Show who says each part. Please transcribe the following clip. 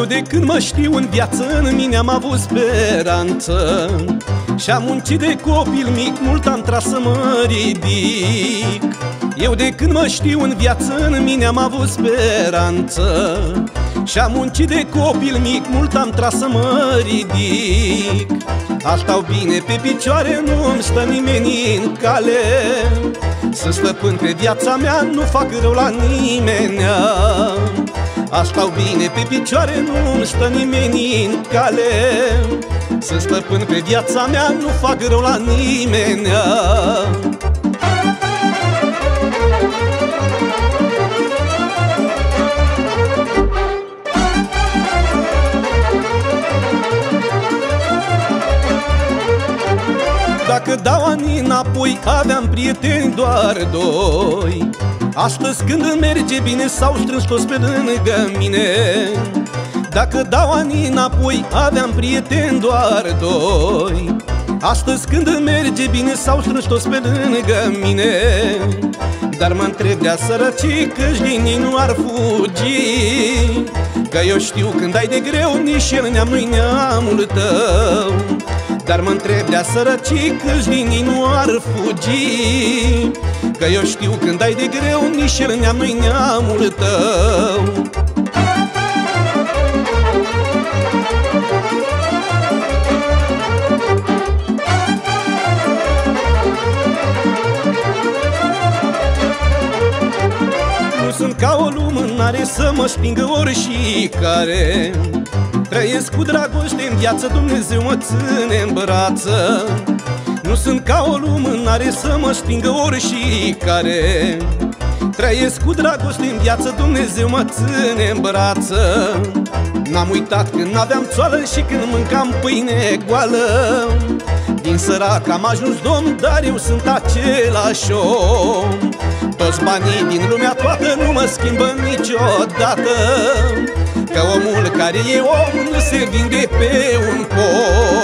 Speaker 1: de când mă știu în viață În mine am avut speranță. Și-am muncit de copil mic Mult am tras să mă ridic. Eu de când mă știu în viață În mine am avut speranță. Și-am muncit de copil mic Mult am tras să mă ridic. Altau bine pe picioare Nu-mi stă nimeni în cale. Să stăpân pe viața mea Nu fac rău la nimeni Asta bine pe picioare, nu stă nimeni în cale. Să stăpân pe viața mea, nu fac rău la nimeni. Dacă dau ani înapoi, aveam prieteni doar doi Astăzi când îmi merge bine S-au strâns toți pe lângă mine. Dacă dau ani înapoi Aveam prieteni doar doi. Astăzi când îmi merge bine S-au strâns toți pe lângă mine. Dar mă întreb de-a sărăcii Că-și din ei nu ar fugi. Că eu știu când ai de greu Nici el neam nu-i neamul tău dar mă întreb de-a sărăcii Că-și din ei nu ar fugi? Că eu știu când ai de greu Nici el neam nu-i neamul tău. Nu sunt ca o lumânare să mă stingă ori și care Trăiesc cu dragoste în viață, Dumnezeu mă ține în brață. Nu sunt ca o lumânare să mă stingă ori și care. Trăiesc cu dragoste în viață, Dumnezeu mă ține în brață. N-am uitat când aveam țoală și când mâncam pâine goală. Din sărac am ajuns domn, dar eu sunt același om Toți banii din lumea toată nu mă schimbă niciodată. Că omul care e om nu se vinde pe un col